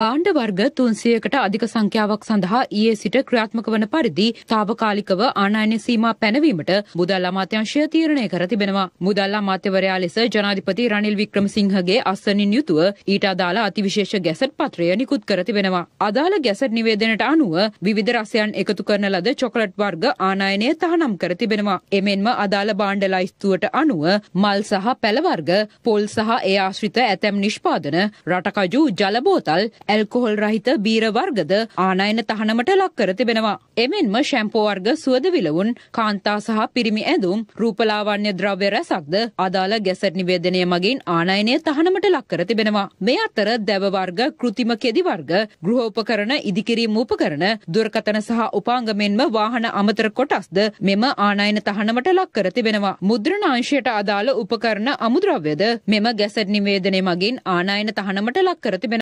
ආණ්ඩ වර්ග තුන්සියකට අධික සංඛ්‍යාවක් සඳහා ඊයේ සිට ක්‍රියාත්මක වන පරිදි තාවකාලිකව ආනයන සීමා පැනවීමට මුදල් අමාත්‍යංශය තීරණය කර තිබෙනවා. මුදල් අමාත්‍යවරයා ලෙස ජනාධිපති රනිල් වික්‍රමසිංහගේ අස්සනින් යුතුව ඊට අදාළ අතිවිශේෂ ගැසට් පත්‍රය නිකුත් කර තිබෙනවා. අදාළ ගැසට් නිවේදනට අනුව විවිධ රසයන් එකතු කරන ලද චොකලට් වර්ග ආනයනය තහනම් කර තිබෙනවා. එමෙන්ම අදාළ භාණ්ඩ ලයිස්තුවට අනුව මල් සහ පැල වර්ග, පොල් සහ ඒ ආශ්‍රිත ඇතැම් නිෂ්පාදන, රටකජු, ජල බෝතල්, ඇල්කොහොල් රහිත බීර වර්ගද ආනයන තහනමට ලක් කර තිබෙනවා. එමෙන්ම ශැම්පෝ වර්ග සුවද විලවුන්, කාන්තා සහ පිරිමි ඇඳුම්, රූපලාවන්‍ය ද්‍රව්‍ය රැසක්ද අදාළ ගැසට් නිවේදනය මගින් ආනයනය තහනමට ලක් කර තිබෙනවා. මේ අතර දැව වර්ග, කෘතිම කෙදි වර්ග, ගෘහෝපකරණ, ඉදිකිරීම් උපකරණ, දුරකථන සහ උපාංග මෙන්ම වාහන අමතර කොටස්ද මෙම ආනයන තහනමට ලක් කර තිබෙනවා. මුද්‍රණාංශයට අදාළ උපකරණ අමුද්‍රව්‍යද මෙම ගැසට් නිවේදනය මගින් ආනයන තහනමට ලක් කර තිබෙනවා.